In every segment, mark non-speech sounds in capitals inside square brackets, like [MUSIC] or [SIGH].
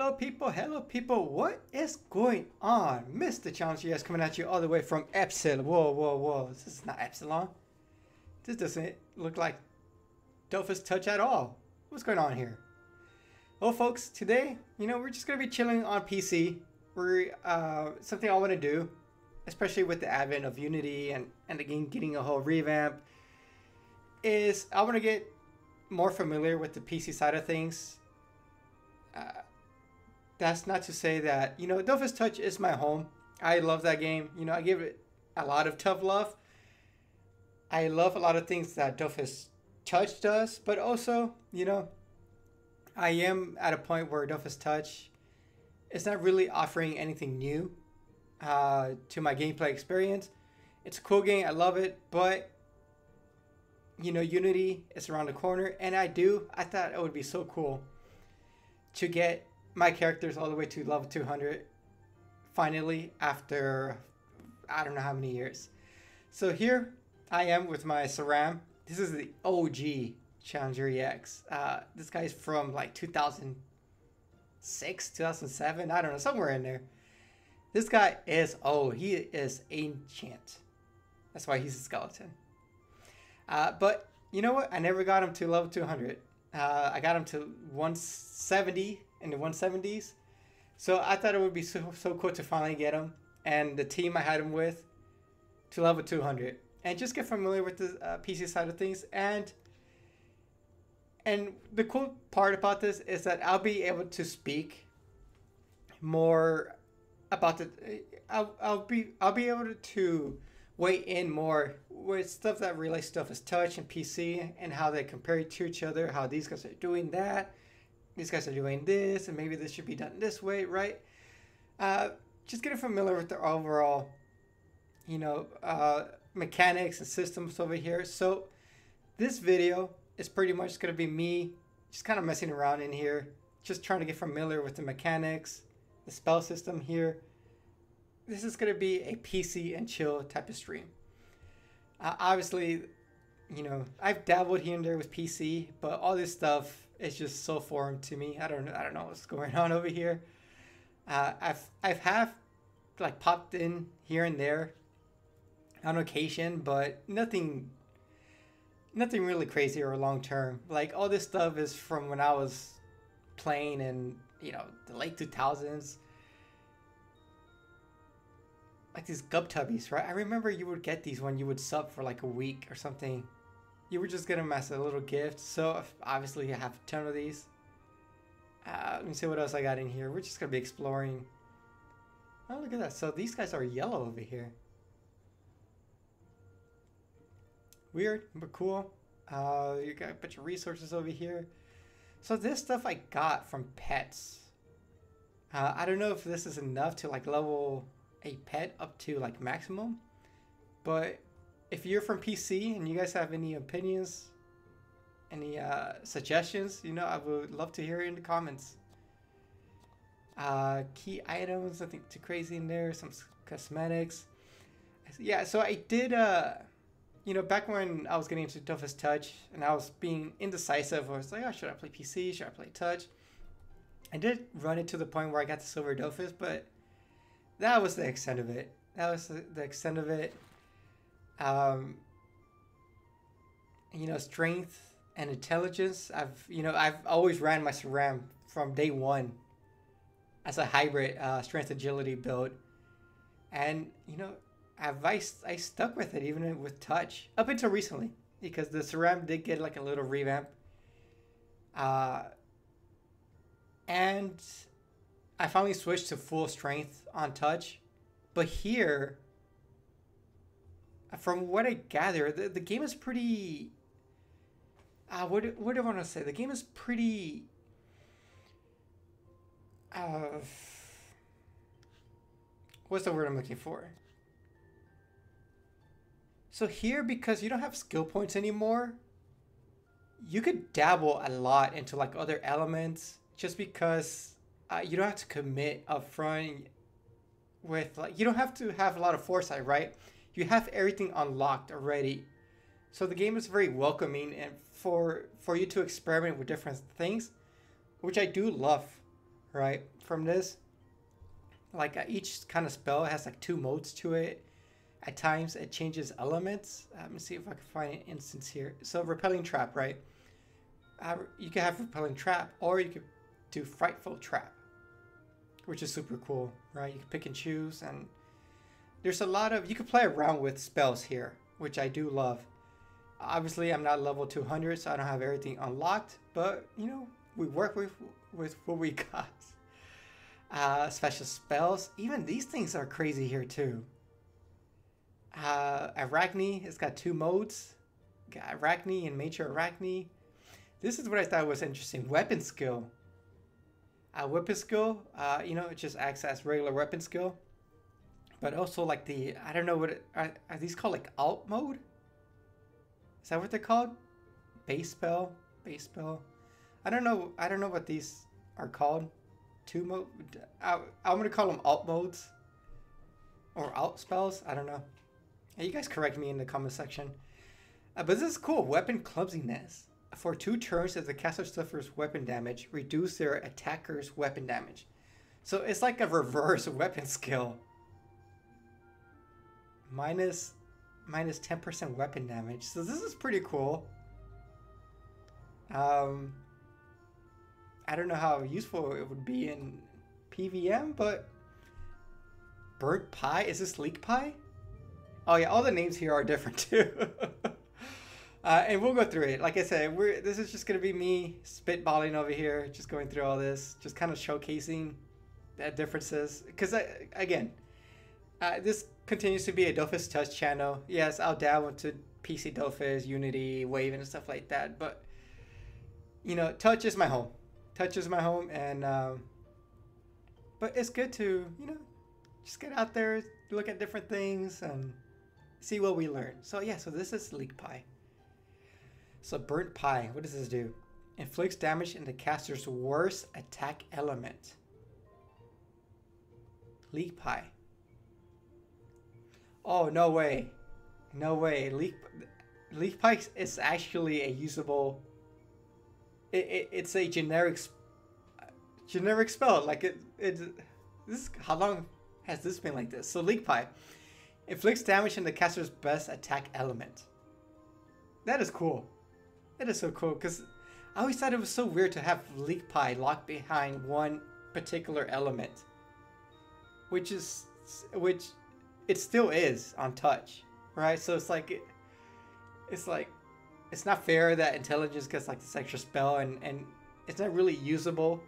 Hello people, hello people, what is going on? Mr. Challenger EX coming at you all the way from Epsilon. Whoa, whoa, whoa, this is not Epsilon. This doesn't look like Dofus Touch at all. What's going on here? Well folks, today, you know, we're just going to be chilling on PC. We're, uh, something I want to do, especially with the advent of Unity and, and again getting a whole revamp, is I want to get more familiar with the PC side of things. Uh, that's not to say that you know Dofus Touch is my home. I love that game. You know, I give it a lot of tough love. I love a lot of things that Dofus Touch does, but also, you know, I am at a point where Dofus Touch is not really offering anything new uh, to my gameplay experience. It's a cool game. I love it, but you know, Unity is around the corner, and I do. I thought it would be so cool to get my characters all the way to level 200 finally after I don't know how many years. So here I am with my Sram. This is the OG Challenger EX. Uh, this guy's from like 2006, 2007, I don't know, somewhere in there. This guy is, oh, he is ancient. That's why he's a skeleton. Uh, but you know what? I never got him to level 200. Uh, I got him to 170 in the 170s. So I thought it would be so, so cool to finally get him and the team I had him with to level 200 and just get familiar with the uh, PC side of things. And and the cool part about this is that I'll be able to speak more about the. I'll, I'll be I'll be able to weigh in more with stuff that relates stuff as touch and PC and how they compare to each other, how these guys are doing that, these guys are doing this, and maybe this should be done this way, right? Uh, just getting familiar with the overall, you know, uh, mechanics and systems over here. So this video is pretty much going to be me just kind of messing around in here, just trying to get familiar with the mechanics, the spell system here. This is going to be a PC and chill type of stream. Uh, obviously, you know, I've dabbled here and there with PC, but all this stuff is just so foreign to me. I don't know. I don't know what's going on over here. Uh, I've I've have like popped in here and there on occasion, but nothing nothing really crazy or long term. Like all this stuff is from when I was playing in you know the late two thousands. Like these gub tubbies, right? I remember you would get these when you would sub for like a week or something. You were just gonna mess a little gift. So obviously I have a ton of these. Uh, let me see what else I got in here. We're just gonna be exploring. Oh, look at that. So these guys are yellow over here. Weird, but cool. Uh, you got a bunch of resources over here. So this stuff I got from pets. Uh, I don't know if this is enough to like level a pet up to like maximum, but if you're from PC and you guys have any opinions, any uh, suggestions, you know, I would love to hear it in the comments. Uh, key items, nothing too crazy in there. Some cosmetics. Yeah, so I did. Uh, you know, back when I was getting into Dofus Touch and I was being indecisive, I was like, oh, should I play PC? Should I play Touch? I did run it to the point where I got the Silver Dofus, but that was the extent of it. That was the extent of it. Um, you know, strength and intelligence. I've, you know, I've always ran my SRAM from day one as a hybrid uh, strength agility build. And, you know, I've I, I stuck with it even with touch up until recently because the SRAM did get like a little revamp. Uh, and I finally switched to full strength on touch, but here, from what I gather, the, the game is pretty. Uh, what what do I want to say? The game is pretty. Uh, what's the word I'm looking for? So here, because you don't have skill points anymore, you could dabble a lot into like other elements just because uh, you don't have to commit upfront with like, you don't have to have a lot of foresight, right? You have everything unlocked already. So the game is very welcoming and for, for you to experiment with different things, which I do love. right? From this, like uh, each kind of spell has like two modes to it. At times, it changes elements. Uh, let me see if I can find an instance here. So, repelling trap, right? Uh, you can have repelling trap, or you could do frightful trap, which is super cool, right? You can pick and choose, and there's a lot of you can play around with spells here, which I do love. Obviously, I'm not level 200, so I don't have everything unlocked, but you know, we work with with what we [LAUGHS] got. Uh, special spells, even these things are crazy here too. Uh, Arachne, it's got two modes. Got Arachne and Major Arachne. This is what I thought was interesting. Weapon skill. Uh, weapon skill, uh, you know, it just acts as regular weapon skill. But also like the, I don't know what, are, are these called like alt mode? Is that what they're called? Base spell? Base spell? I don't know, I don't know what these are called. Two mode, I, I'm gonna call them alt modes. Or alt spells, I don't know. Hey, you guys correct me in the comment section. Uh, but this is cool, weapon clumsiness. For two turns, if the caster suffers weapon damage, reduce their attacker's weapon damage. So it's like a reverse [LAUGHS] weapon skill. Minus, minus 10% weapon damage. So this is pretty cool. Um, I don't know how useful it would be in PVM, but Burnt Pie? Is this Leek Pie? Oh yeah, all the names here are different [LAUGHS] too. Uh, and we'll go through it. Like I said, we're this is just gonna be me spitballing over here, just going through all this, just kind of showcasing the differences. Because again, uh, this continues to be a Dofus Touch channel. Yes, I'll dabble into PC Dofus, Unity, Wave, and stuff like that. But you know, Touch is my home. Touch is my home, and um, but it's good to you know just get out there, look at different things, and see what we learn. So yeah, so this is leak Pie. So Burnt Pie, what does this do? Inflicts damage in the caster's worst attack element. Leak Pie. Oh, no way. No way. Leek, Leek Pie is actually a usable... It, it, it's a generic generic spell. Like it, it, this how long has this been like this? So Leek Pie inflicts damage in the caster's best attack element. That is cool. That is so cool because I always thought it was so weird to have Leek Pie locked behind one particular element, which is which it still is on touch, right? So it's like it, it's like it's not fair that intelligence gets like this extra spell and and it's not really usable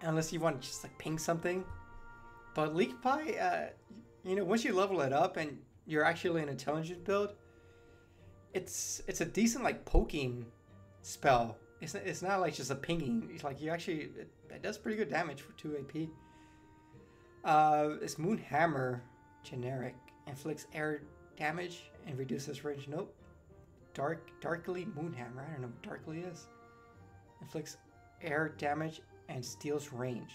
unless you want to just like ping something. But Leek Pie, uh, you know, once you level it up and you're actually an intelligence build, it's it's a decent like poking spell. It's not, it's not like just a pinging. It's like you actually it, it does pretty good damage for two AP. Uh, it's Moon Hammer, generic, inflicts air damage and reduces range. Nope. Dark Darkly Moonhammer. I don't know what Darkly is. Inflicts air damage and steals range.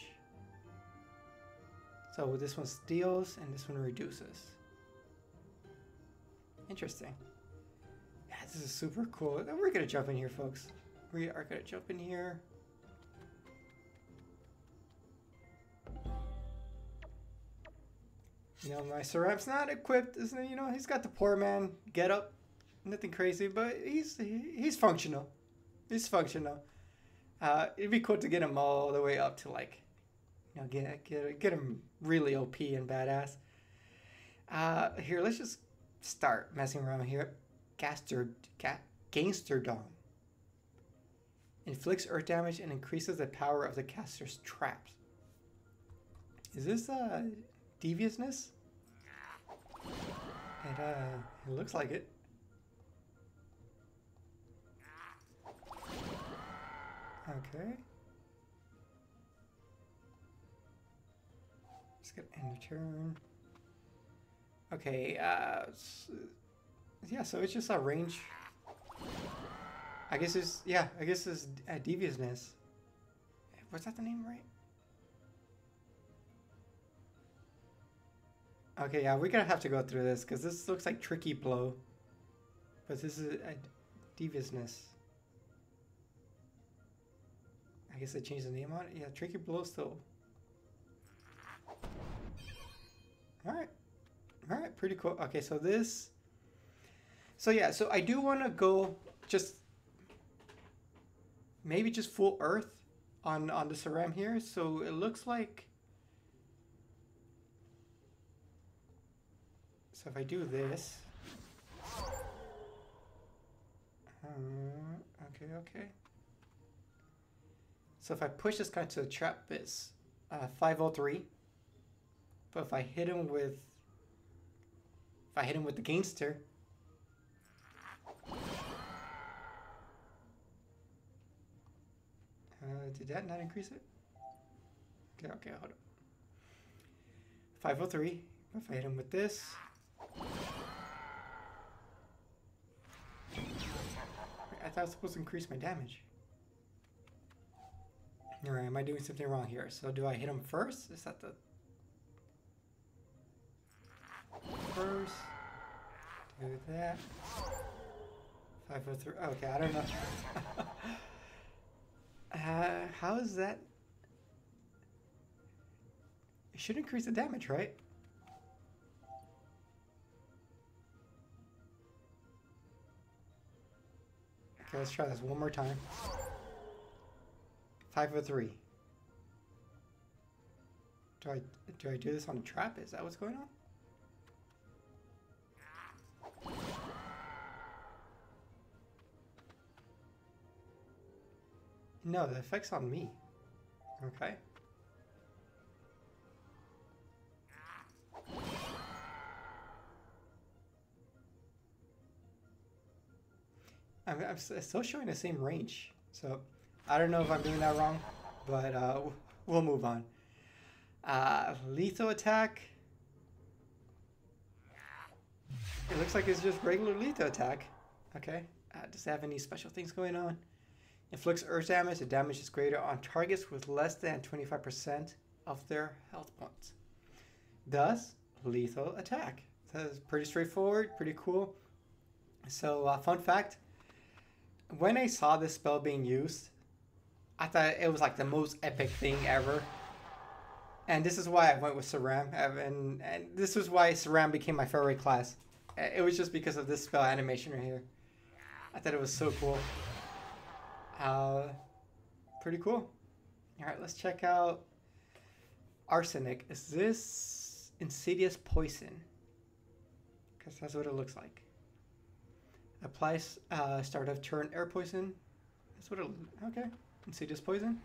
So this one steals and this one reduces. Interesting Yeah, this is super cool. We're gonna jump in here, folks. We are gonna jump in here. You know, my Sram's not equipped. Isn't you know, he's got the poor man get up. Nothing crazy, but he's he's functional. He's functional. Uh, it'd be cool to get him all the way up to like, you know, get get get him really OP and badass. Uh, here, let's just start messing around here. Gaster, Ga, Gangsterdom. Inflicts earth damage and increases the power of the caster's traps. Is this uh, deviousness? It, uh, it looks like it. Okay. Just gonna end the turn. Okay, uh, yeah, so it's just a range. I guess it's, yeah, I guess it's a deviousness. Was that the name right? Okay, yeah, we're gonna have to go through this because this looks like tricky blow. But this is a deviousness. I guess I changed the name on it. Yeah, Tricky Blow still. Alright. Alright, pretty cool. Okay, so this... So yeah, so I do want to go just... Maybe just full Earth on, on the SRAM here. So it looks like... So if I do this... Uh, okay, okay. So if I push this guy to the trap, it's uh, 503. But if I hit him with... If I hit him with the Gainster... Uh, did that not increase it? Okay, okay, hold on. 503. If I hit him with this... I thought I was supposed to increase my damage. Alright, am I doing something wrong here? So do I hit him first? Is that the... First. Do that. 503. Okay, I don't know. [LAUGHS] uh, how is that? It should increase the damage, right? Okay, let's try this one more time. Five or three. Do I do I do this on a trap? Is that what's going on? No, the effect's on me. Okay. I'm, I'm still showing the same range. So I don't know if I'm doing that wrong, but uh, we'll move on. Uh, lethal attack. It looks like it's just regular lethal attack. Okay. Uh, does it have any special things going on? Inflicts earth damage. The damage is greater on targets with less than 25% of their health points. Thus, lethal attack. That's pretty straightforward, pretty cool. So, uh, fun fact when I saw this spell being used, I thought it was like the most epic thing ever. And this is why I went with SRAM, and, and this was why SRAM became my favorite class. It was just because of this spell animation right here. I thought it was so cool. Uh, pretty cool. Alright, let's check out Arsenic. Is this Insidious Poison? Because that's what it looks like. Applies uh, start of turn air poison. That's what it. Okay. Insidious poison.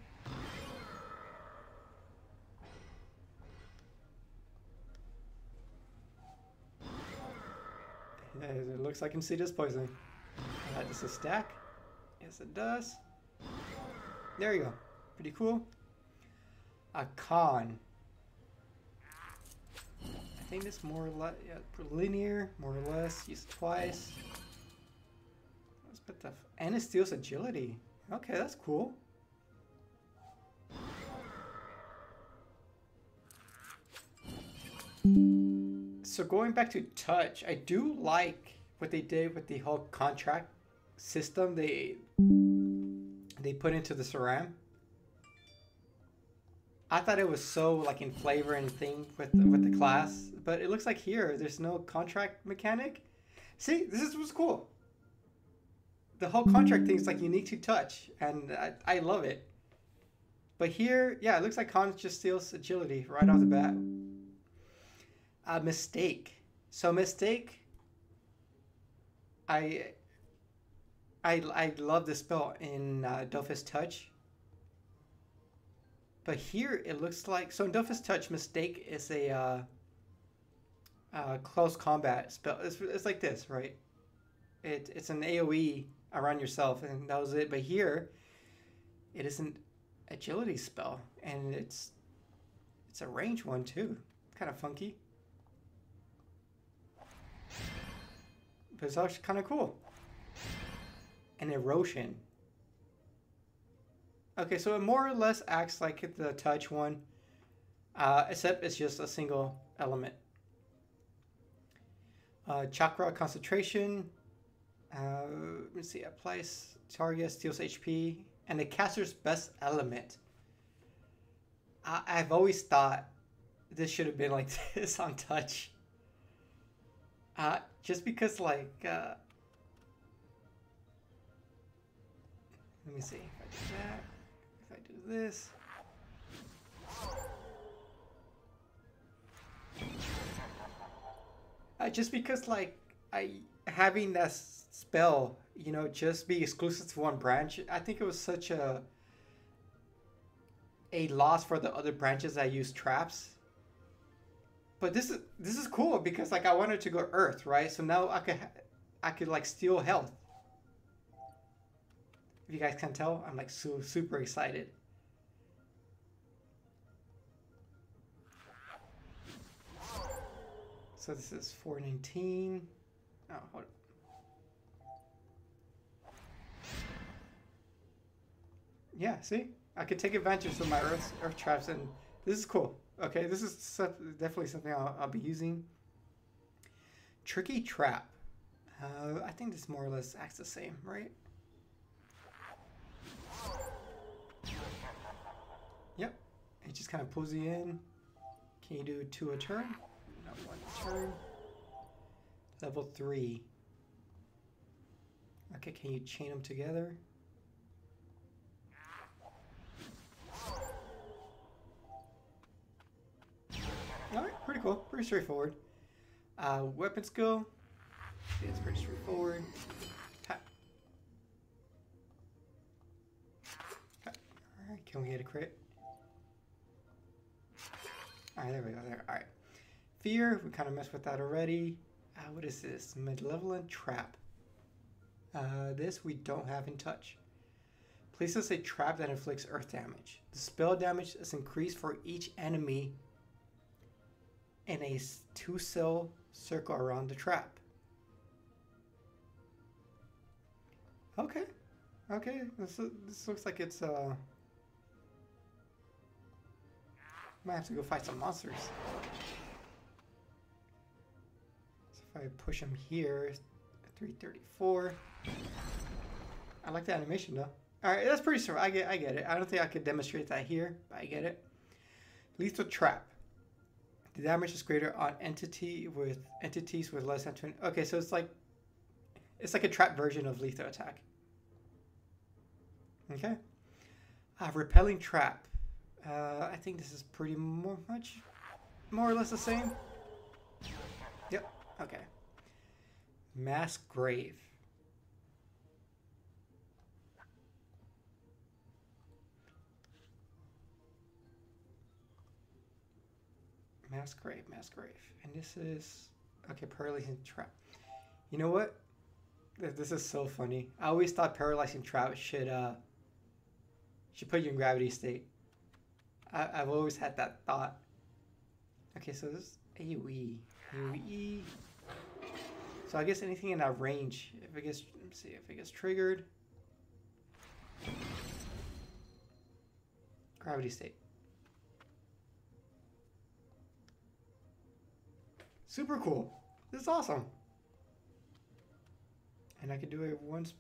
It looks like insidious poison. Uh, does it stack? Yes, it does. There you go. Pretty cool. A con. I think it's more or less yeah, linear, more or less. Used twice. What the? and it steals agility. Okay, that's cool. So going back to touch, I do like what they did with the whole contract system they they put into the SRAM. I thought it was so like in flavor and thing with the, with the class, but it looks like here there's no contract mechanic. See, this is what's cool the whole contract thing is like unique to touch, and I, I love it. But here, yeah, it looks like Con just steals agility right off the bat. A mistake. So mistake. I. I I love the spell in uh, Dofus Touch. But here it looks like so in Dofus Touch, mistake is a uh, uh, close combat spell. It's, it's like this, right? It it's an AOE around yourself, and that was it. But here, it isn't agility spell, and it's it's a range one too. Kind of funky, but it's actually kind of cool. An erosion. Okay, so it more or less acts like the touch one, uh, except it's just a single element. Uh, chakra concentration, uh, let me see, applies target, steals HP, and the caster's best element. I, I've always thought this should have been like [LAUGHS] this on touch. Uh, just because like, uh, let me see if I do that, if I do this. Uh, just because like I having that spell, you know, just be exclusive to one branch, I think it was such a a loss for the other branches that use traps. But this is this is cool because like I wanted to go Earth, right? So now I could I could like steal health. If you guys can tell, I'm like so super excited. So this is 419. Oh, hold on. Yeah, see? I could take advantage of my earth, earth traps, and this is cool. Okay, this is definitely something I'll, I'll, be using. Tricky Trap. Uh, I think this more or less acts the same, right? Yep. It just kind of pulls you in. Can you do two a turn? Not one turn. Level three. Okay, can you chain them together? Alright, pretty cool. Pretty straightforward. Uh, weapon skill. It's pretty straightforward. Alright, can we hit a crit? Alright, there we go. There. Alright. Fear, we kind of messed with that already. Uh, what is this? Malevolent Trap. Uh, this we don't have in touch. Places a trap that inflicts earth damage. The spell damage is increased for each enemy in a two cell circle around the trap. Okay. Okay. This, this looks like it's uh might have to go fight some monsters. So if I push him here, 334. I like the animation though. Alright, that's pretty sure. I get I get it. I don't think I could demonstrate that here, but I get it. Lethal trap. The damage is greater on entity with entities with less than 20. Okay, so it's like it's like a trap version of lethal attack. Okay. Uh, repelling trap. Uh, I think this is pretty more much, more or less the same. Yep. Okay. Mass grave. Mass grave, mass grave. And this is okay, paralyzing trap. You know what? This is so funny. I always thought paralyzing trap should uh should put you in gravity state. I, I've always had that thought. Okay, so this is AoE. AoE. So I guess anything in that range, if it gets, let me see, if it gets triggered. Gravity state. Super cool. This is awesome. And I can do it once.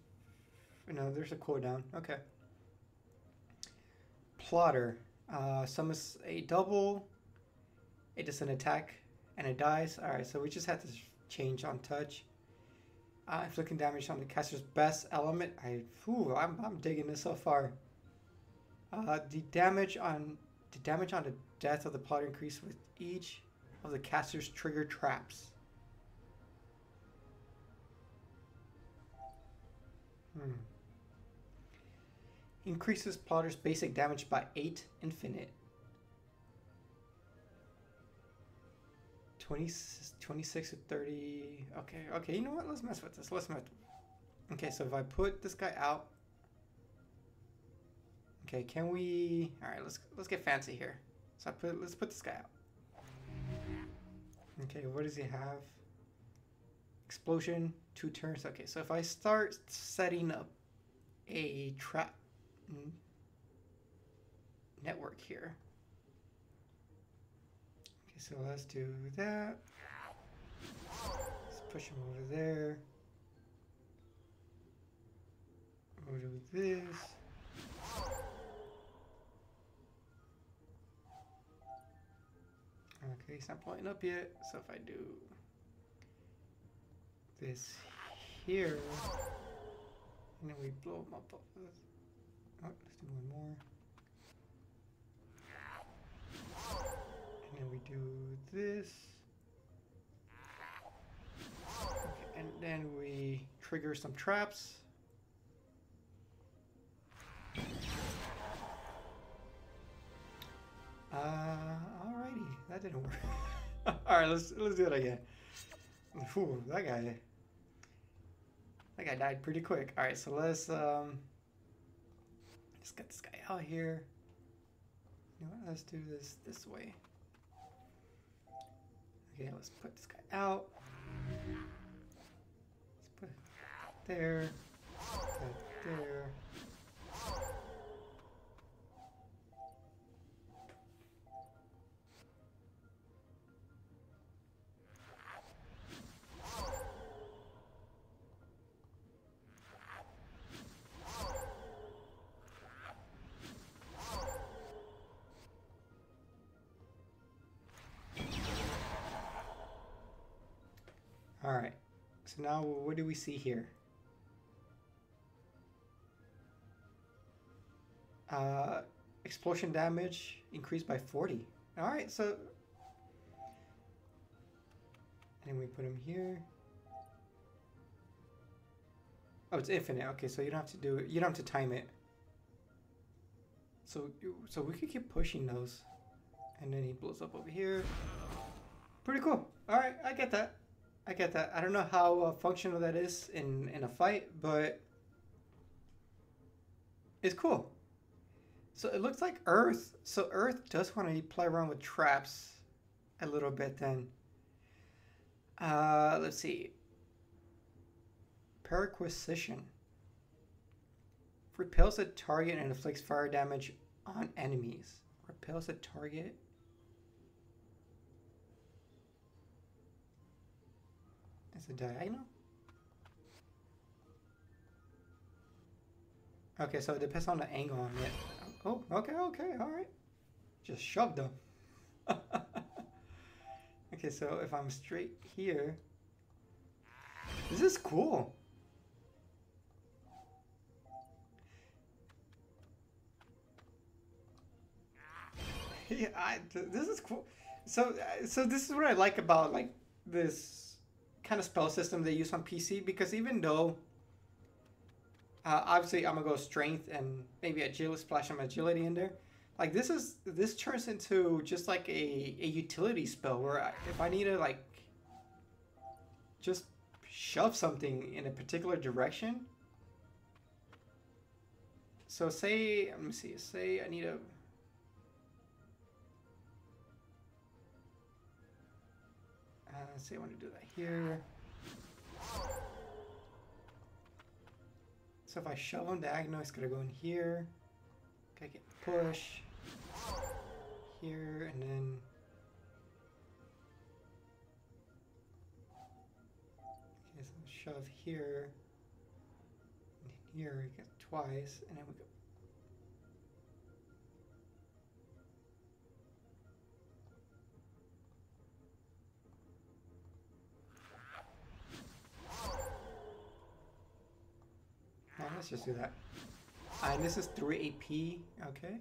No, there's a cooldown. Okay. Plotter. Uh, summons a double. It does an attack and it dies. Alright, so we just have to change on touch. Uh, inflicting damage on the caster's best element. I, whew, I'm, I'm digging this so far. Uh, the damage on the damage on the death of the plotter increase with each of the caster's trigger traps. Hmm. Increases plotter's basic damage by 8 infinite. 20, 26 to 30. Okay, okay, you know what? Let's mess with this. Let's mess. Okay, so if I put this guy out. Okay, can we? All right, let's let's get fancy here. So I put let's put this guy out. Okay, what does he have? Explosion, two turns. Okay, so if I start setting up a trap hmm, network here. Okay, so let's do that. Let's push him over there. Do this. Okay, it's not blowing up yet. So if I do this here, and then we blow them up. Oh, let's do one more. And then we do this. Okay, and then we trigger some traps. Uh, alrighty, that didn't work. [LAUGHS] All right, let's let's do it again. Ooh, that guy, that guy died pretty quick. All right, so let's um, let's get this guy out here. You know what? Let's do this this way. Okay, let's put this guy out. Let's put it there. It there. So now what do we see here? Uh, explosion damage increased by 40. All right, so and we put him here. Oh, it's infinite. Okay, so you don't have to do it. You don't have to time it. So, so we could keep pushing those, and then he blows up over here. Pretty cool. All right, I get that. I get that. I don't know how uh, functional that is in in a fight, but it's cool. So it looks like Earth. So Earth does want to play around with traps a little bit. Then, uh, let's see. Perquisition repels a target and inflicts fire damage on enemies. Repels a target. It's a diagonal? Okay, so it depends on the angle on it. Oh, okay, okay, alright. Just shoved them. [LAUGHS] okay, so if I'm straight here. This is cool. [LAUGHS] yeah, I, this is cool. So, uh, so this is what I like about like this kind of spell system they use on PC because even though uh, obviously I'm gonna go strength and maybe agility, splash some agility in there. Like this is this turns into just like a, a utility spell where I, if I need to like just shove something in a particular direction. So say let me see. Say I need a Uh, say I want to do that here. So if I shove diagonal, it's gonna go in here. Okay, get push here, and then okay, so shove here, and here, I get twice, and then we let's just do that. Uh, and this is 3 AP, okay.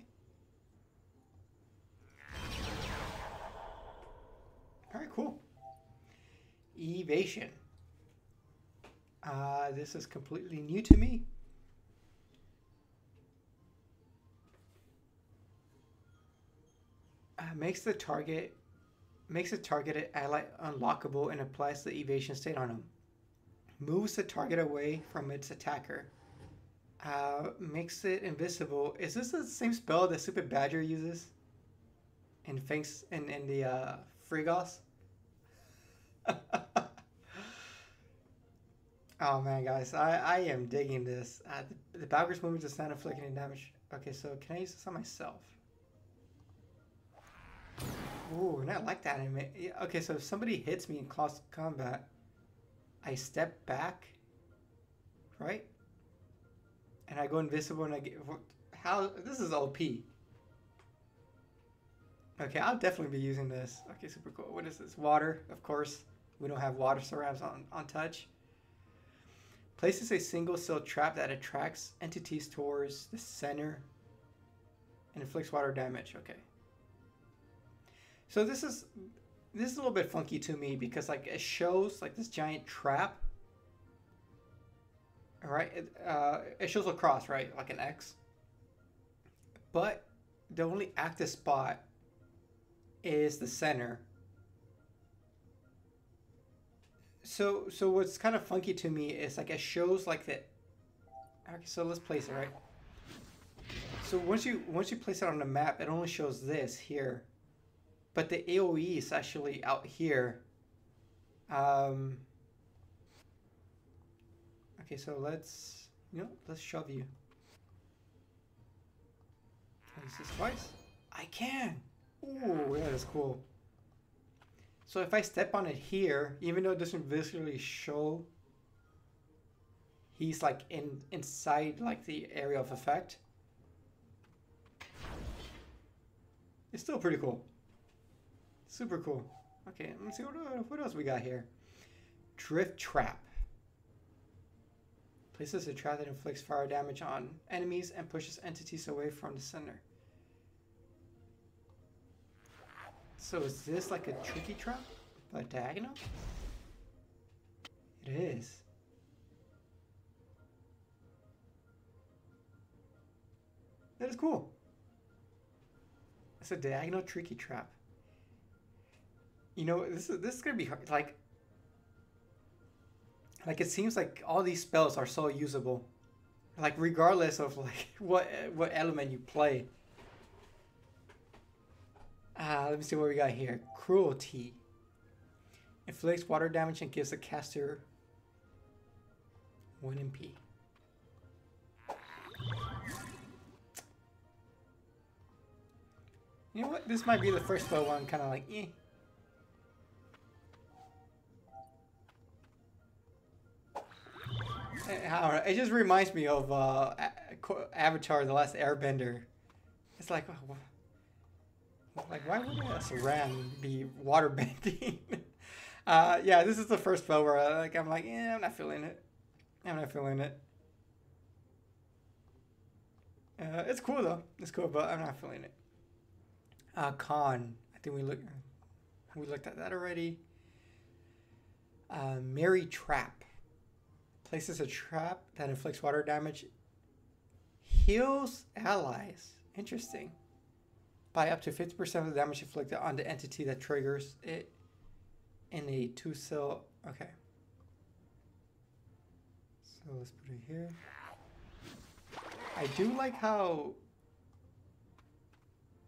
Alright, cool. Evasion. Uh, this is completely new to me. Uh, makes the target makes the targeted ally unlockable and applies the evasion state on him. Moves the target away from its attacker. Uh, makes it invisible. Is this the same spell that Stupid Badger uses? In Finks in, in the uh, Frigost? [LAUGHS] oh man, guys, I, I am digging this. Uh, the, the Balgris movement does not inflict any damage. Okay, so can I use this on myself? Ooh, and I like that. yeah, Okay, so if somebody hits me in close combat, I step back, right? And I go invisible and I get. How? This is OP. Okay, I'll definitely be using this. Okay, super cool. What is this? Water, of course. We don't have water surrounds on, on touch. Places a single cell trap that attracts entities towards the center and inflicts water damage. Okay. So this is this is a little bit funky to me because like it shows like this giant trap. Right, uh, it shows a cross, right, like an X. But the only active spot is the center. So so what's kind of funky to me is like it shows like that. Okay, so let's place it right. So once you once you place it on the map, it only shows this here, but the AOE is actually out here. Um. Okay, so let's you know let's shove you. Can I use this twice? I can. Ooh, yeah, that's cool. So if I step on it here, even though it doesn't visually show, he's like in inside like the area of effect. It's still pretty cool. Super cool. Okay, let's see what, what else we got here. Drift Trap. Places a trap that inflicts fire damage on enemies and pushes entities away from the center. So is this like a tricky trap? But diagonal? It is. That is cool. It's a diagonal tricky trap. You know, this is this is gonna be hard. Like, like it seems like all these spells are so usable. Like regardless of like [LAUGHS] what what element you play. Ah, let me see what we got here. Cruelty. Inflicts water damage and gives the caster 1 MP. You know what? This might be the first spell one kind of like, eh. Eh it just reminds me of uh, Avatar: The Last Airbender. It's like, oh, like, why would a Sram be water bending? [LAUGHS] uh, yeah, this is the first spell where I, like I'm like, yeah, I'm not feeling it. I'm not feeling it. Uh, it's cool though. It's cool, but I'm not feeling it. Uh, con. I think we looked we looked at that already. Uh, Merry Trap. Places a trap that inflicts water damage. Heals allies. Interesting by up to 50% of the damage inflicted on the entity that triggers it in a two cell. Okay. So let's put it here. I do like how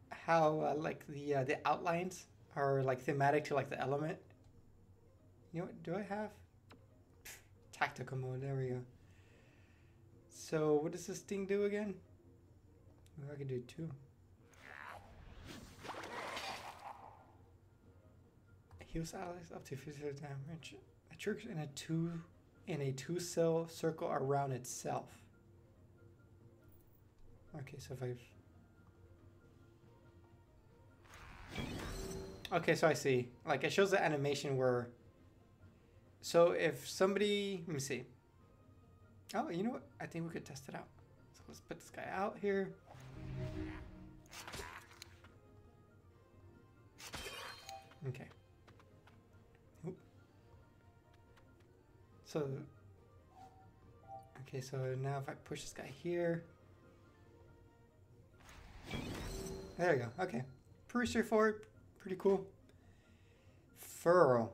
how uh, like the uh, the outlines are like thematic to like the element. You know what? Do I have tactical mode? There we go. So what does this thing do again? I can do two. Heals allies up to 50 damage. A triggers in a two in a two cell circle around itself. Okay, so if I Okay, so I see. Like it shows the animation where so if somebody let me see. Oh, you know what? I think we could test it out. So let's put this guy out here. Okay. So, okay, so now if I push this guy here, there we go. Okay, pretty straightforward, pretty cool. Furl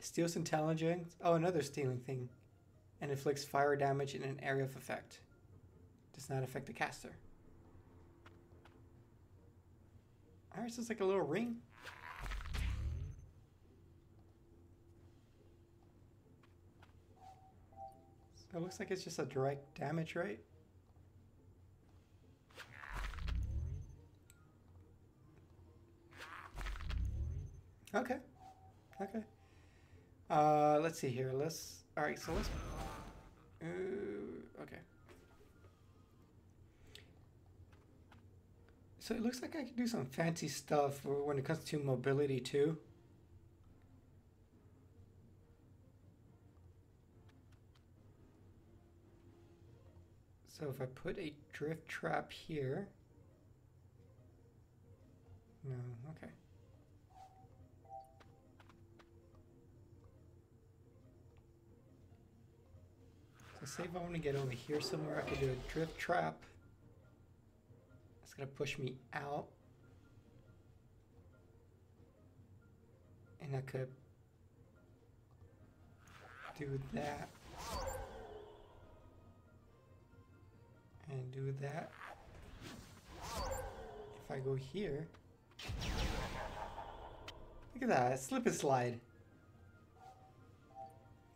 steals intelligence. Oh, another stealing thing, and inflicts fire damage in an area of effect. Does not affect the caster. Alright, so it's like a little ring. It looks like it's just a direct damage, right? Okay. Okay. Uh, let's see here. Let's. All right. So let's. Uh, okay. So it looks like I can do some fancy stuff when it comes to mobility too. So if I put a drift trap here, no, okay. So say if I want to get over here somewhere, I could do a drift trap. It's gonna push me out. And I could do that. And do that. If I go here, look at that, slip and slide.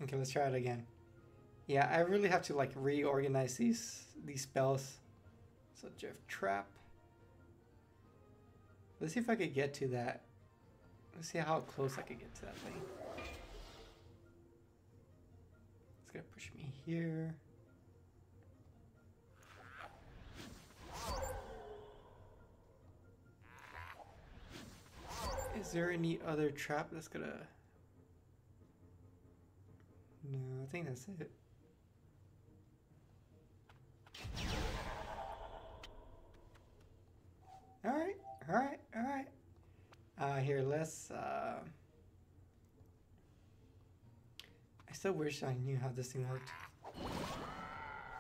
Okay, let's try it again. Yeah, I really have to like reorganize these these spells. So drift trap. Let's see if I could get to that. Let's see how close I could get to that thing. It's gonna push me here. Is there any other trap that's gonna... No, I think that's it. Alright, alright, alright. Uh, here, let's... Uh... I still wish I knew how this thing worked.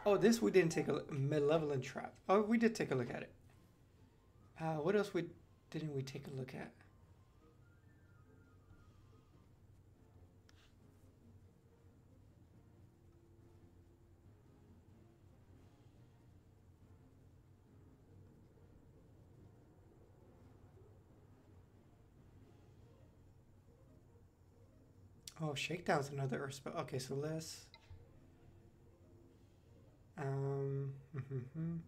Oh, this we didn't take a. Malevolent Trap. Oh, we did take a look at it. Uh, what else we didn't we take a look at? Oh, Shakedown's another Earth spell. Okay, so let's... Um... [LAUGHS]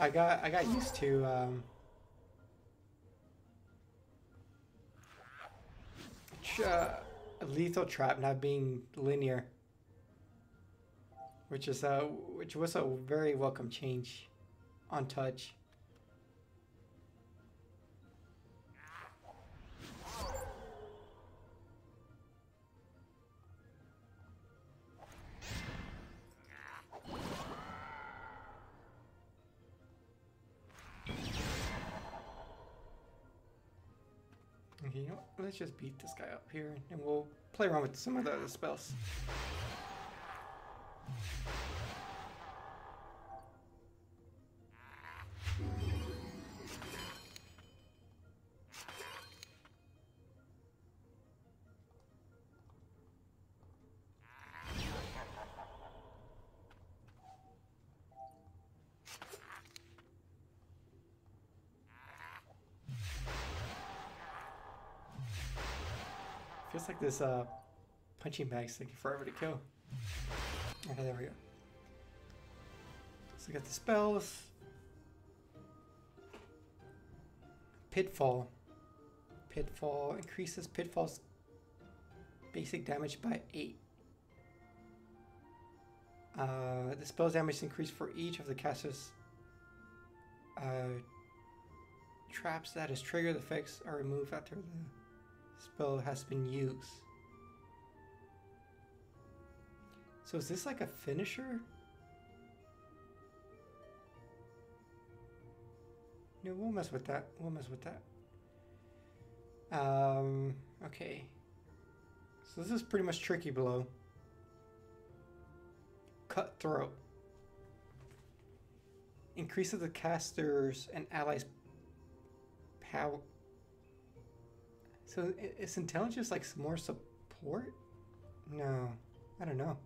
I got I got used to um, uh, lethal trap not being linear, which is a which was a very welcome change on touch. Let's just beat this guy up here and we'll play around with some of the other spells. This uh, punching bag's taking forever to kill. Okay, there we go. So we got the spells. Pitfall. Pitfall increases Pitfall's basic damage by 8. Uh, the spell's damage increased for each of the caster's uh, traps that is triggered The effects are removed after the spell has been used. So is this like a finisher? No, we'll mess with that. We'll mess with that. Um, okay. So this is pretty much tricky blow. Cutthroat. Increases the caster's and allies' power so is intelligence like more support? No, I don't know.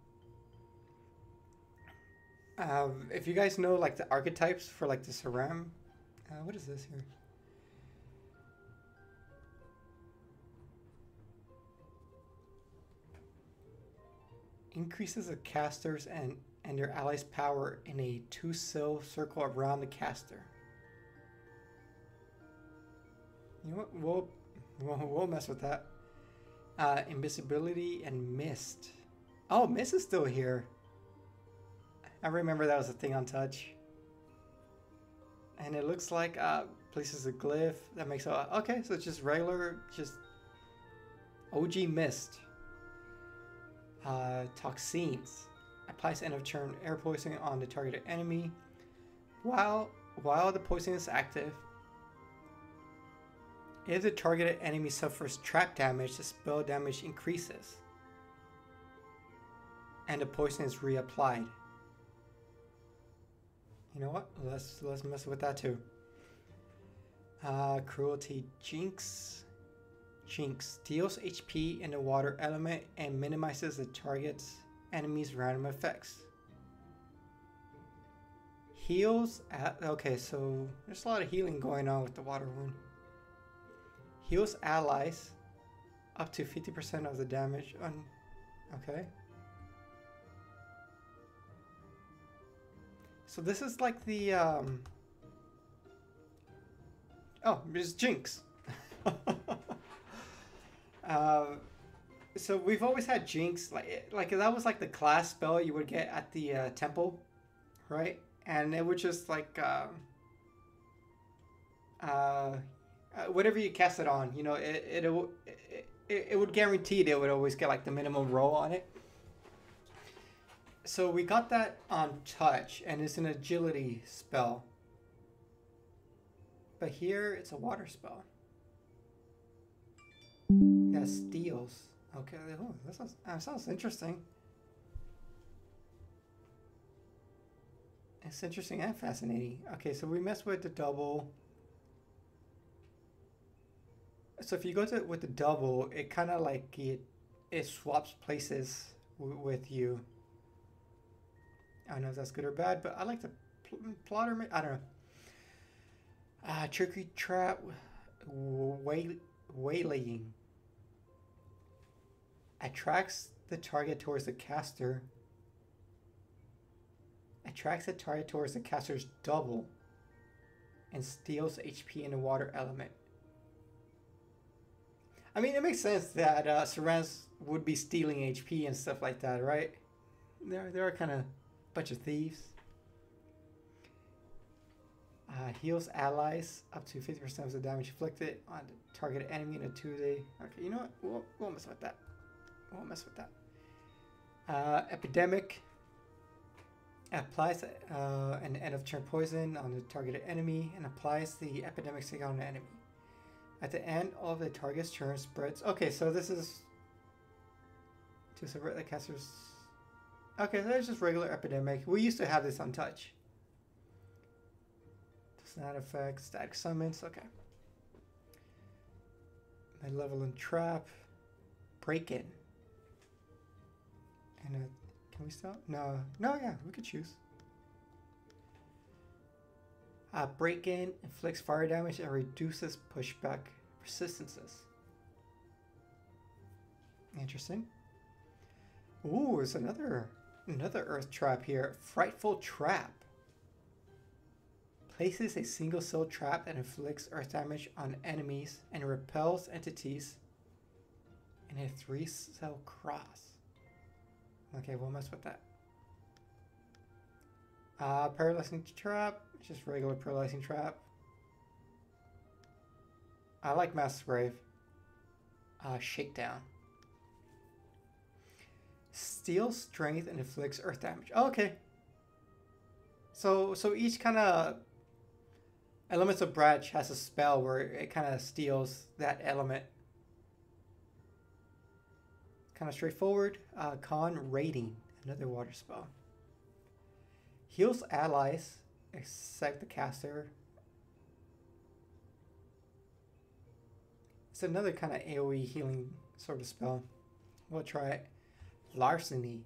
Um, if you guys know like the archetypes for like the Sram, uh, what is this here? Increases the casters and and their allies' power in a two-cell circle around the caster. You know what? We'll We'll, mess with that. Uh, invisibility and mist. Oh, mist is still here. I remember that was a thing on touch. And it looks like uh, places a glyph that makes a okay, so it's just regular, just OG mist. Uh, toxins applies end of turn air poisoning on the targeted enemy. While while the poison is active, if the targeted enemy suffers trap damage, the spell damage increases. And the poison is reapplied. You know what? Let's let's mess with that too. Uh, cruelty Jinx. Jinx deals HP in the water element and minimizes the target's enemy's random effects. Heals at okay, so there's a lot of healing going on with the water wound. Heals allies up to 50% of the damage on okay. So this is like the um Oh, it's Jinx. [LAUGHS] uh, so we've always had Jinx, like like that was like the class spell you would get at the uh, temple, right? And it would just like uh, uh, Uh, whatever you cast it on, you know, it it, it it would guarantee it would always get like the minimum roll on it. So we got that on touch, and it's an agility spell. But here it's a water spell. That steals. Okay, oh, that sounds, that sounds interesting. It's interesting and fascinating. Okay, so we mess with the double. So if you go to with the double, it kind of like it it swaps places with you. I don't know if that's good or bad, but I like the pl plotter. I don't know. Uh, trickery trap, way, waylaying. Attracts the target towards the caster. Attracts the target towards the caster's double. And steals HP in the water element. I mean, it makes sense that uh, would be stealing HP and stuff like that, right? They're, they're kind of bunch of thieves. Uh, heals allies up to 50% of the damage inflicted on the targeted enemy in a two day. Okay, you know what? We'll, we'll mess with that. We'll mess with that. Uh, epidemic applies uh, an end of turn poison on the targeted enemy and applies the epidemic signal on the enemy. At the end of the target's turn, spreads. Okay, so this is to subvert the caster's. Okay, that's just regular epidemic. We used to have this on touch. Snap effect, static summons, okay. Malevolent Trap, break in. And a, can we stop? No, no, yeah, we could choose. Uh, break in inflicts fire damage and reduces pushback resistances. Interesting. Ooh, there's another another earth trap here. Frightful trap places a single cell trap that inflicts earth damage on enemies and repels entities in a three cell cross. Okay, we'll mess with that. Uh, paralyzing trap, just regular paralyzing trap. I like Mass Grave. Uh, shakedown. Steal strength and inflicts earth damage. Oh, okay. So so each kind of Elements of Branch has a spell where it kind of steals that element. Kind of straightforward. Uh, con Raiding, another water spell. Heals allies, except the caster. It's another kind of AoE healing sort of spell. We'll try it. Larceny.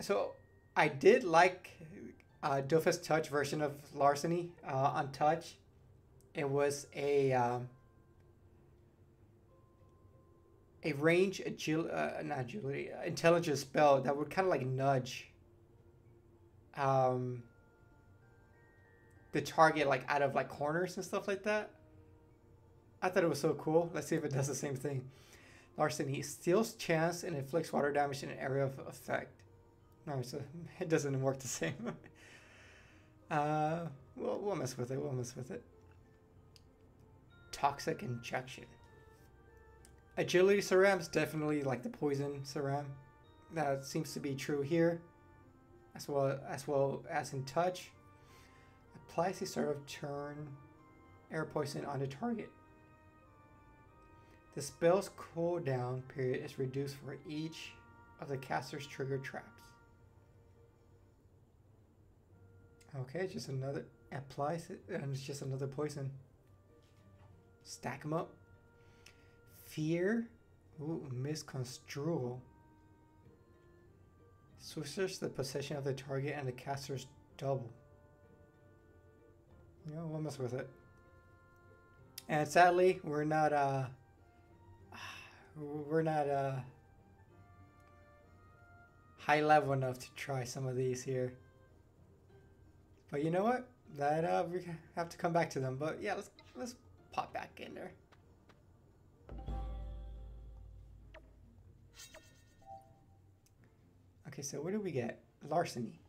So I did like uh, Dofus Touch version of Larceny uh, on Touch. It was a um, a range agil uh, not agility uh, intelligence spell that would kind of like nudge um, the target like out of like corners and stuff like that. I thought it was so cool. Let's see if it does the same thing. Larceny steals chance and inflicts water damage in an area of effect. No, so [LAUGHS] it doesn't work the same. [LAUGHS] uh, we'll, we'll mess with it. We'll mess with it. Toxic injection. Agility Sram is definitely like the poison Sram. That seems to be true here, as well as well as in touch. Applies a sort of turn air poison on the target. The spell's cooldown period is reduced for each of the caster's trigger traps. Okay, just another applies it, and it's just another poison. Stack them up. Fear. Ooh, misconstrual. Switches the position of the target and the caster's double. You know, we'll mess with it. And sadly, we're not, uh, [SIGHS] we're not, uh, high level enough to try some of these here. But you know what? That, uh, we have to come back to them. But yeah, let's, let's pop back in there. Okay, so what do we get? Larceny.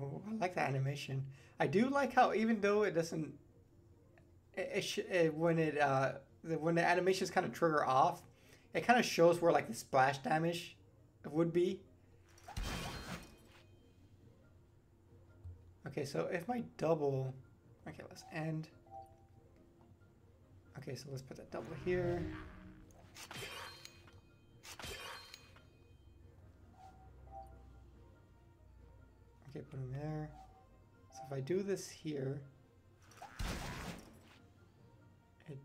Oh, I like the animation. I do like how even though it doesn't, it, it, it when it uh the, when the animations kind of trigger off, it kind of shows where like the splash damage would be. Okay, so if my double, okay, let's end. Okay, so let's put that double here. Okay, put them there. So if I do this here, it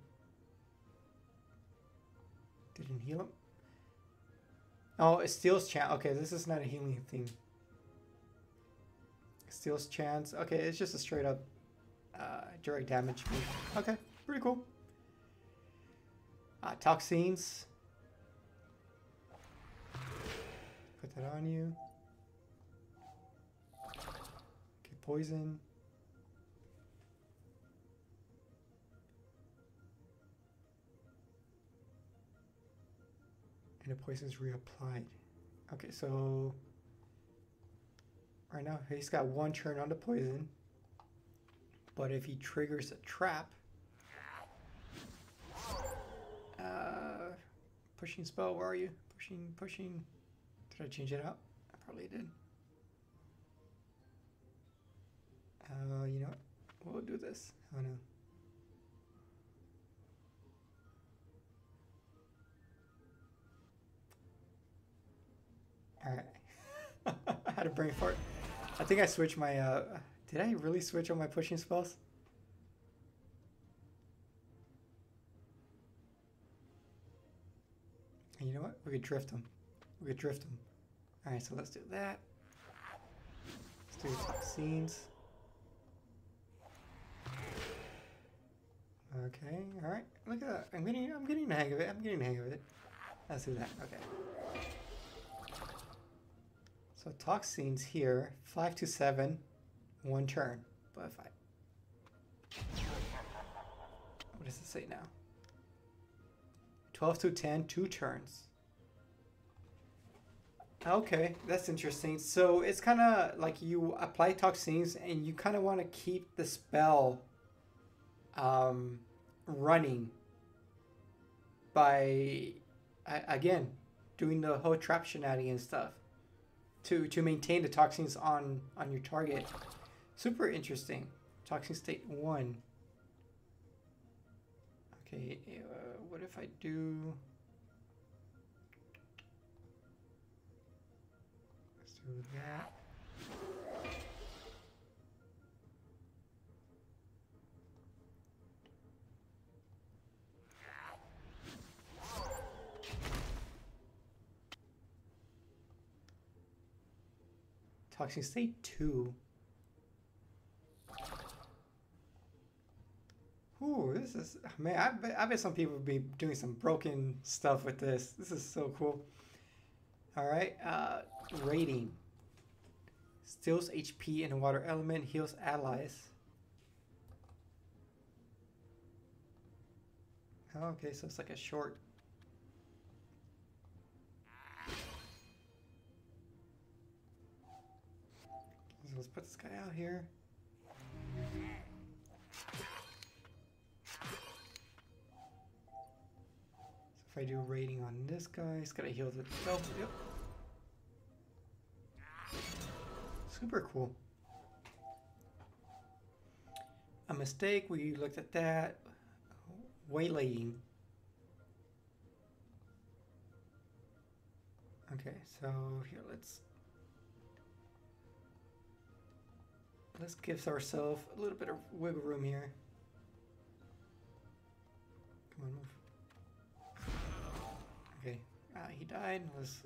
didn't heal him. Oh, it steals chance. Okay, this is not a healing thing. Steals chance. Okay, it's just a straight up uh, direct damage. Okay, pretty cool. Uh, toxins. Put that on you. Poison. And the poison is reapplied. Okay, so right now he's got one turn on the poison. But if he triggers a trap, uh, pushing spell, where are you? Pushing, pushing. Did I change it out? I probably did. Uh, you know what? We'll do this. Oh no. Alright. [LAUGHS] I had bring it forward. I think I switched my, uh, did I really switch on my pushing spells? And you know what? We could drift them. We could drift them. Alright, so let's do that. Let's do the Okay, alright. Look at that. I'm getting I'm getting the hang of it. I'm getting the hang of it. Let's do that. Okay. So toxins here, five to seven, one turn. But if I what does it say now? 12 to 10, two turns. Okay, that's interesting. So it's kind of like you apply toxins and you kind of want to keep the spell um, running by, again, doing the whole trap shenanigans and stuff to, to maintain the toxins on, on your target. Super interesting. Toxin state 1. Okay, uh, what if I do... Let's do that. Toxin state 2. Ooh, this is man. I bet I bet some people would be doing some broken stuff with this. This is so cool. All right, uh, rating. Steals HP in a water element, heals allies. Okay, so it's like a short. Let's put this guy out here. So if I do a rating on this guy, it's gonna heal the delta. Yep. Super cool. A mistake, we looked at that. Waylaying. Okay, so here let's let's give ourselves a little bit of wiggle room here. Come on, move. Okay, uh, he died. Let's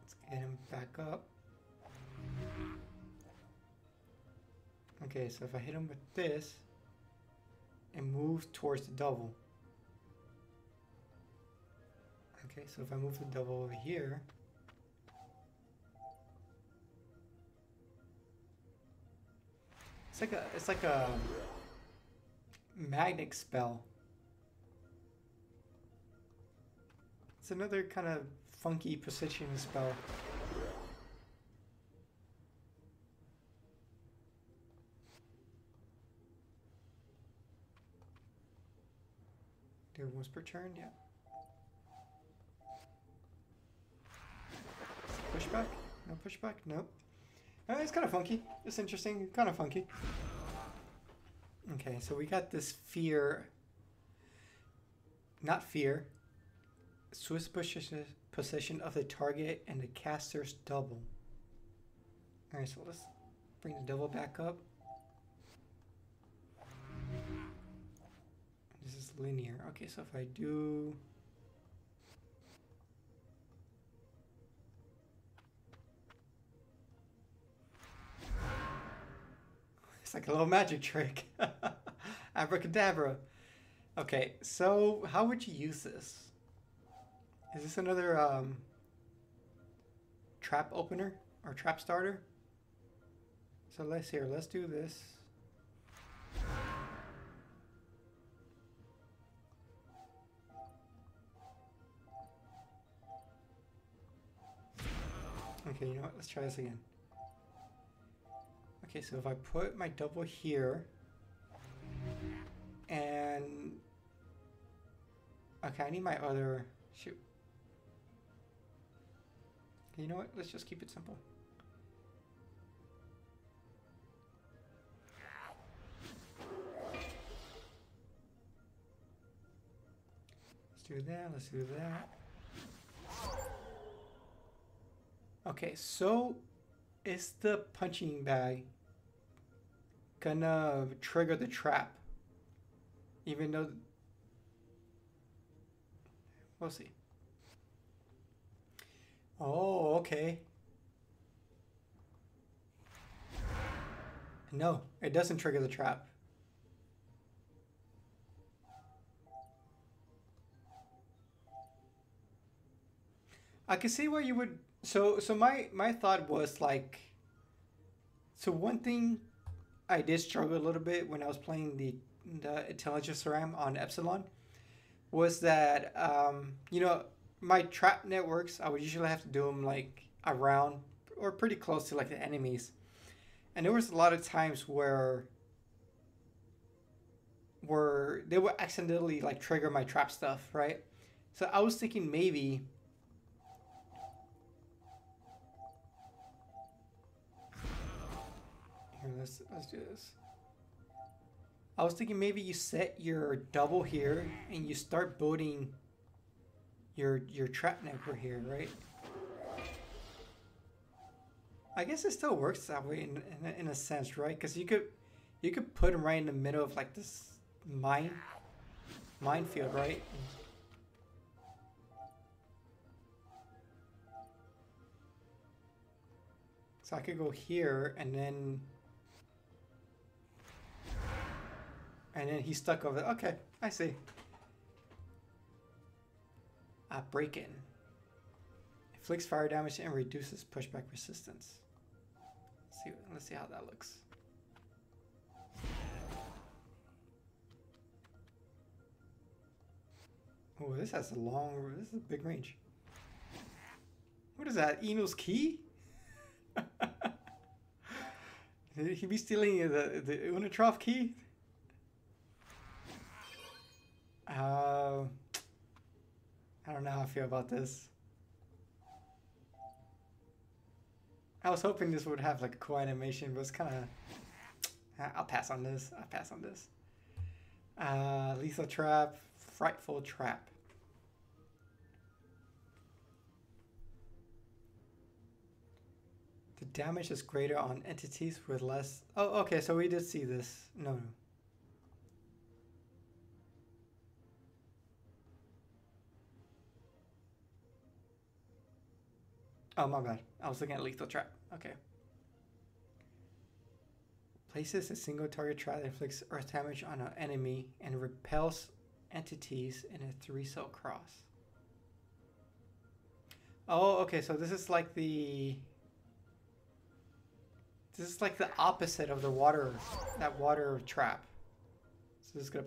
let's get him back up. Okay, so if I hit him with this and move towards the double. Okay, so if I move the double over here, it's like a it's like a magnet spell. It's another kind of funky position spell. Do once per turn, yeah. Pushback? No pushback? Nope. Uh, it's kind of funky. It's interesting. Kind of funky. Okay, so we got this fear. Not fear. Swiss position of the target and the caster's double. Alright, so let's bring the double back up. This is linear. Okay, so if I do... It's like a little magic trick. [LAUGHS] Abracadabra. Okay, so how would you use this? Is this another um, trap opener or trap starter? So let's here, let's do this. Okay, you know what? Let's try this again. Okay, so if I put my double here and okay, I need my other shoot. You know what? Let's just keep it simple. Let's do that. Let's do that. Okay, so is the punching bag gonna trigger the trap? Even though. We'll see. Oh, okay. No, it doesn't trigger the trap. I can see where you would so so my my thought was like so one thing I did struggle a little bit when I was playing the the intelligence Sram on Epsilon was that um, you know my trap networks I would usually have to do them like around or pretty close to like the enemies, and there was a lot of times where where they would accidentally like trigger my trap stuff, right? So I was thinking maybe Here, let's let's do this. I was thinking maybe you set your double here and you start building your your trap network here, right? I guess it still works that way in in a, in a sense, right? Because you could you could put them right in the middle of like this mine minefield, right? So I could go here and then And then he's stuck over there. Okay, I see. Uh, break in. Inflicts fire damage and reduces pushback resistance. Let's see, let's see how that looks. Oh, this has a long. This is a big range. What is that? Enu's key? [LAUGHS] Did he be stealing the the Enutrof key? Uh, I don't know how I feel about this. I was hoping this would have like a cool animation, but it's kind of. I'll pass on this. I'll pass on this. Uh, lethal trap, frightful trap. The damage is greater on entities with less. Oh, okay. So we did see this. No, no. Oh, my bad. I was looking at lethal trap. Okay. Places a single target trap that inflicts earth damage on an enemy and repels entities in a three cell cross. Oh, okay. So this is like the. This is like the opposite of the water, that water trap. So this is gonna.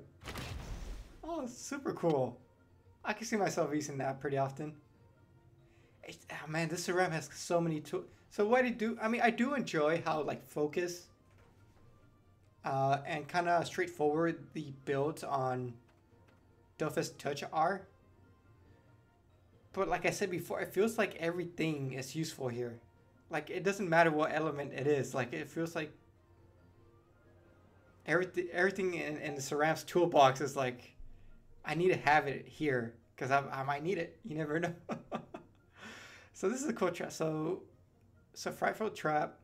Oh, super cool. I can see myself using that pretty often. Oh man, this SRAM has so many tools. So what I do, I mean, I do enjoy how like focus uh, and kind of straightforward the builds on Dofus Touch are. But like I said before, it feels like everything is useful here. Like it doesn't matter what element it is. Like it feels like everything everything in, in the SRAM's toolbox is like I need to have it here because I, I might need it. You never [LAUGHS] know. So this is a cool trap. So so frightful trap.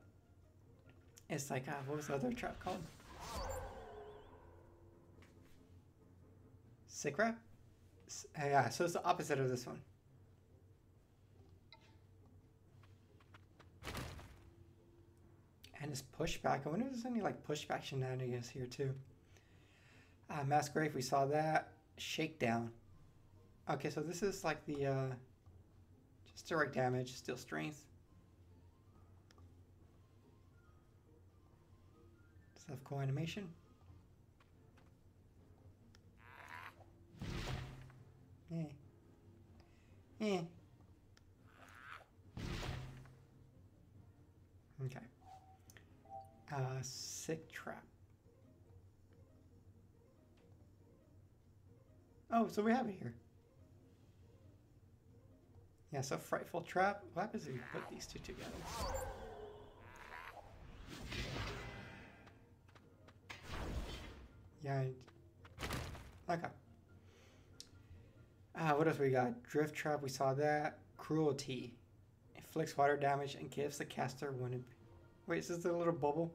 It's like uh, what was the other trap called? Sickrat? Yeah, so it's the opposite of this one. And it's pushback. I wonder if there's any like pushback shenanigans here too. Uh, Mass Grave, we saw that. Shakedown. Okay, so this is like the uh, direct damage, still strength. Does have cool animation? Yeah. Yeah. Okay. Uh, sick trap. Oh, so we have it here. Yeah, so frightful trap. What happens if you put these two together? Yeah. Okay. Ah, what else we got? Drift Trap, we saw that. Cruelty. Inflicts water damage and gives the caster one. Wait, is this the little bubble?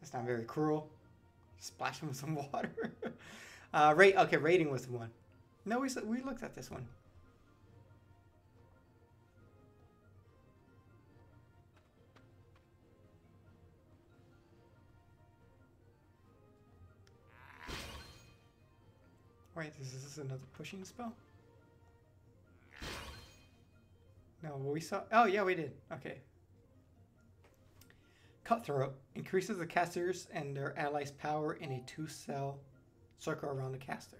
That's not very cruel. Splash him with some [LAUGHS] water. Uh, rate. Okay, rating was the one. No, we we looked at this one. Wait, is this another pushing spell? No, we saw. Oh, yeah, we did. Okay. Cutthroat increases the casters and their allies' power in a two cell circle around the caster.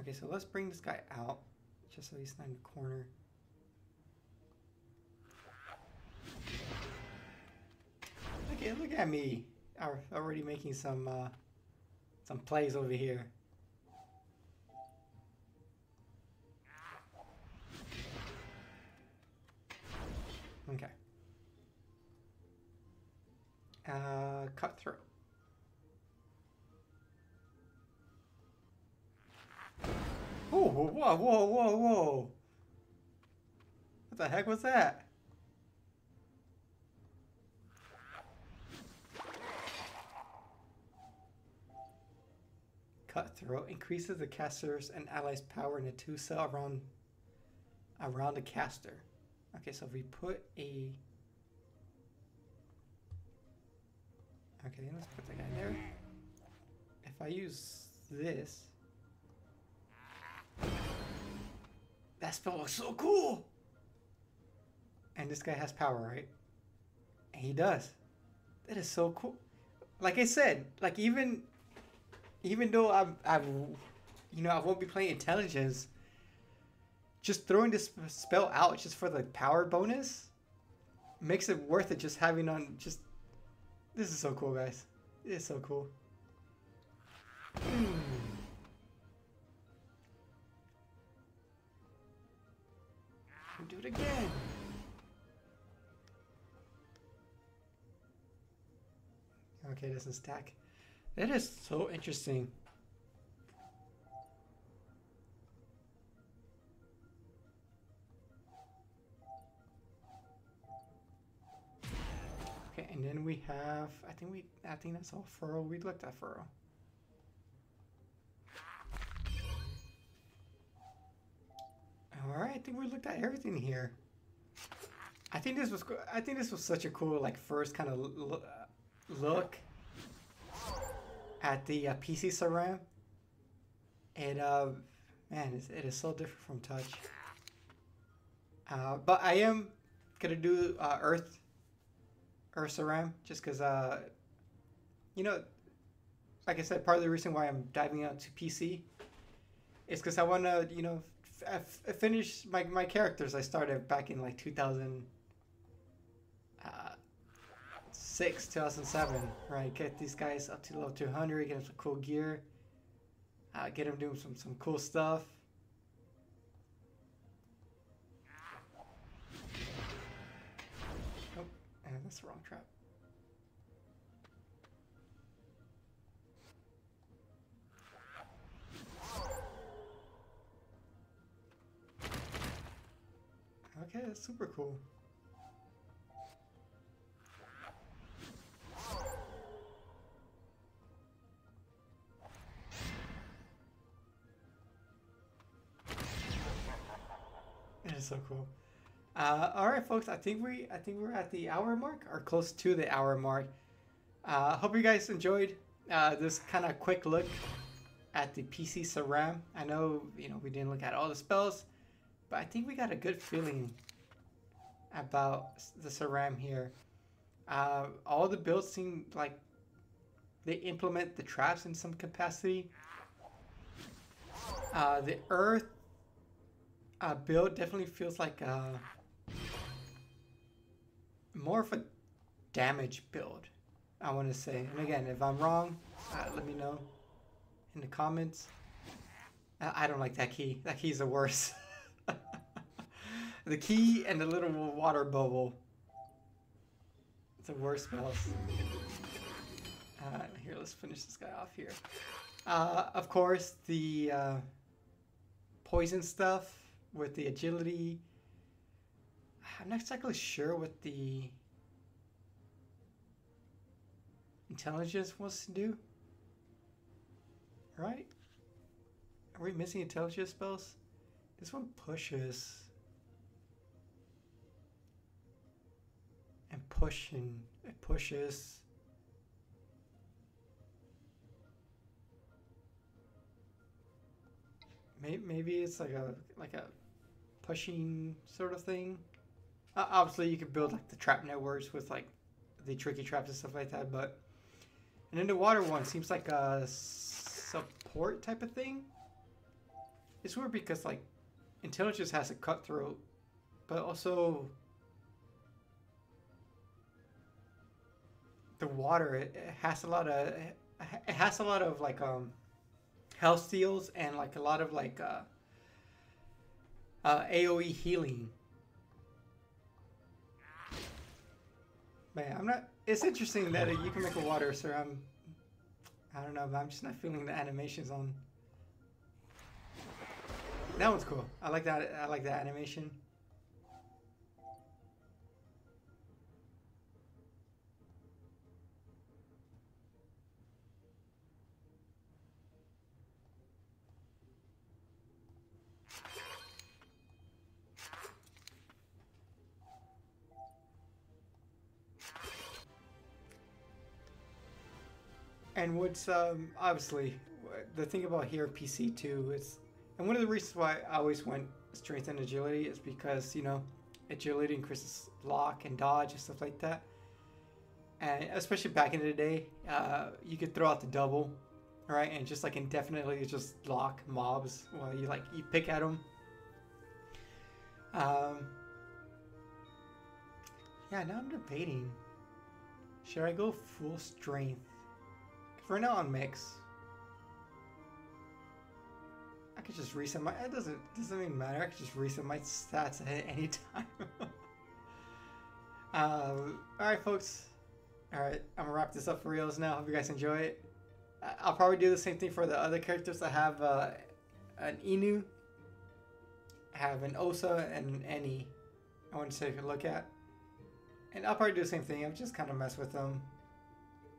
Okay, so let's bring this guy out just so he's not in the corner. Okay, look at me. I'm Already making some uh, some plays over here. Okay. Uh, cutthroat. Oh, whoa, whoa, whoa, whoa. What the heck was that? Cutthroat increases the caster's and allies' power in a two cell around around the caster. Okay, so if we put a Okay, let's put the guy there. If I use this That spell looks so cool! And this guy has power, right? And he does. That is so cool. like I said, like even even though I'm I'm you know I won't be playing intelligence, just throwing this spell out just for the power bonus makes it worth it. Just having on just this is so cool, guys. It's so cool. Do it again. Okay, it doesn't stack. That is so interesting. Okay, and then we have, I think we, I think that's all furrow. We looked at furrow. All right, I think we looked at everything here. I think this was, I think this was such a cool, like, first kind of look at the uh, PC SRAM. It, uh, man, it is so different from touch. Uh, but I am gonna do uh, Earth, Earth SRAM, just because, uh, you know, like I said, part of the reason why I'm diving out to PC is because I want to, you know, finish my, my characters I started back in like 2006, 2007, right? Get these guys up to level 200, get them some cool gear, uh, get them doing some, some cool stuff. Oh, and that's the wrong trap. Okay, that's super cool. It is so cool. Uh, all right, folks. I think we I think we're at the hour mark or close to the hour mark. Uh, hope you guys enjoyed uh, this kind of quick look at the PC SRAM. I know you know we didn't look at all the spells, but I think we got a good feeling about the SRAM here. Uh, all the builds seem like they implement the traps in some capacity. Uh, the Earth uh, build definitely feels like a, uh, more of a damage build, I want to say. And again, if I'm wrong, uh, let me know in the comments. I, I don't like that key. That key is the worst. [LAUGHS] the key and the little water bubble. It's the worst spells. Uh, here, let's finish this guy off here. Uh, of course, the uh, poison stuff with the agility. I'm not exactly sure what the intelligence wants to do. Right? Are we missing intelligence spells? This one pushes. And pushing. It pushes. Maybe it's like a like a pushing sort of thing. Uh, obviously, you could build like the trap networks with like the tricky traps and stuff like that, but and then the water one seems like a support type of thing. It's weird because like intelligence has a cutthroat, but also the water it, it has a lot of it has a lot of like um health steals and like a lot of like uh uh, AoE healing. Man, I'm not. It's interesting that you can make a water, sir. I'm. I don't know, but I'm just not feeling the animations on. That one's cool. I like that. I like that animation. And what's um, obviously the thing about here PC too is, and one of the reasons why I always went strength and agility is because you know agility increases lock and dodge and stuff like that. and especially back in the day, uh, you could throw out the double, right, and just like indefinitely just lock mobs while you like you pick at them. Um, yeah, now I'm debating. Should I go full strength? For now on mix. I could just reset my. It doesn't doesn't even matter. I could just reset my stats at any [LAUGHS] time. [LAUGHS] um, all right, folks. All right, I'm gonna wrap this up for reals now. Hope you guys enjoy it. I'll probably do the same thing for the other characters. I have uh, an Enu, I have an Osa, and an Eni. I want to take a look at. And I'll probably do the same thing. I'm just kind of mess with them,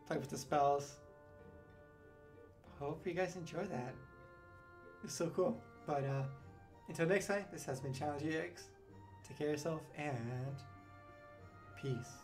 play with the spells. Hope you guys enjoy that. It's so cool. But uh, until next time, this has been Challenger EX. Take care of yourself and peace.